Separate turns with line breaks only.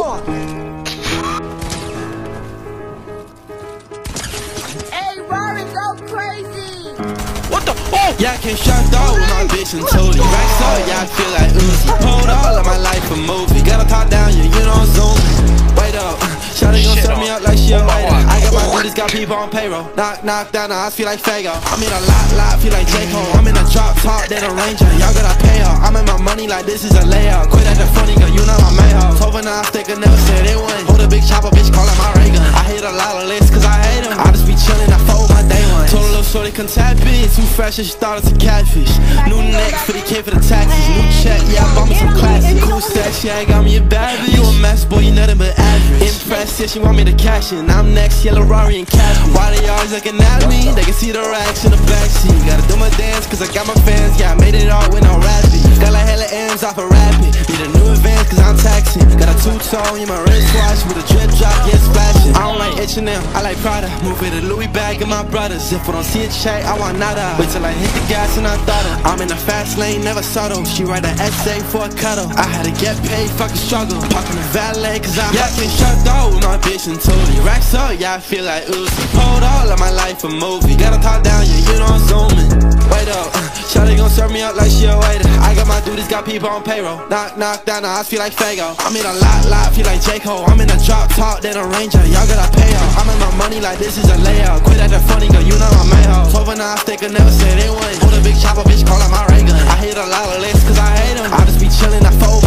Hey, Rory, go crazy!
What the? Oh!
Yeah, I can't shut dog with my bitch and totally Racks up, yeah, I feel like Uzi Pulled all of my life a movie Gotta talk down, got got people on payroll. Knock, knock down, the I feel like Fago. I'm in a lot, lot, feel like. Cole I'm in a drop top, then a ranger. Y'all gotta pay up, I'm in my money like this is a layout. Quit at the funny, girl, you know I'm Told her now I stick, never said it wouldn't Hold a big chopper, bitch, call it my ray gun I hit a lot of lists, cause I hate them I just be chillin', I fold my day one Told a little shorty, come tap in Too fresh, and she thought it's a catfish. New neck for the kid for the taxes Stash, yeah, I got me a bad bitch. You a mess, boy, you nothing but average. Impressed, yeah, she want me to cash in. I'm next, yellow Rari and cash Why they always looking at me? They can see the racks in the backseat Gotta do my dance, cause I got my fans. Yeah, I made it all with no rapping. Got like hella M's off a of rapping. Need a new advance, cause I'm taxing. Got a two-tone in my wristwatch With a I like I like Prada. Move with a Louis bag and my brothers. If I don't see a check, I want nada. Wait till I hit the gas and I thought it I'm in the fast lane, never subtle. She write an essay for a cuddle. I had to get paid, fucking struggle. Parking the valet, cause I'm Yeah, I can shut out with my bitch and totally Racks up, yeah, I feel like Uzi. Pulled all of my life a movie. Gotta talk down, yeah, you know I'm zooming. Wait up, serve me up like she a waiter. I got my duties, got people on payroll. Knock, knock down, the I feel like Fago. I'm in a lot, lot, feel like J. Cole. I'm in a drop top, then a ranger. Y'all gotta pay up. I'm in my money like this is a layout. Quit at the funny, girl, you know I'm made hoe. Her now I stick, I never said it wouldn't Hold a big chopper, bitch, call it my ray gun I hit a lot of lists, cause I hate them I just be chillin', I fold